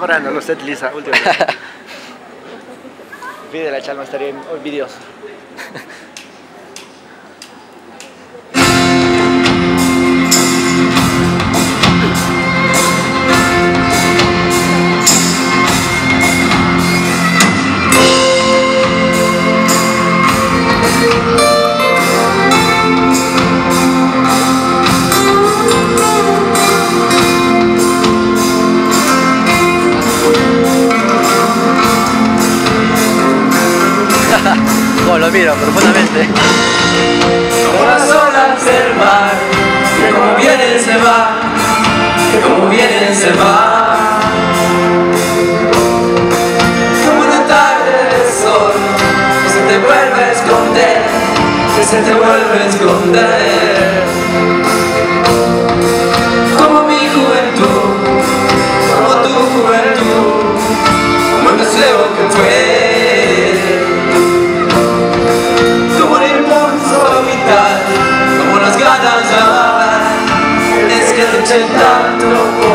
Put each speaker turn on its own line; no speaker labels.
mejorando los set Lisa últimamente. Pide la chalma, estaría envidioso.
oh, lo miro profundamente.
Como las olas del mar, que como vienen se va, que como vienen se va. Como una tarde de sol, que se te vuelve a esconder, que se te vuelve a esconder. Como las ganas de amar, es que luché tanto